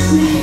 me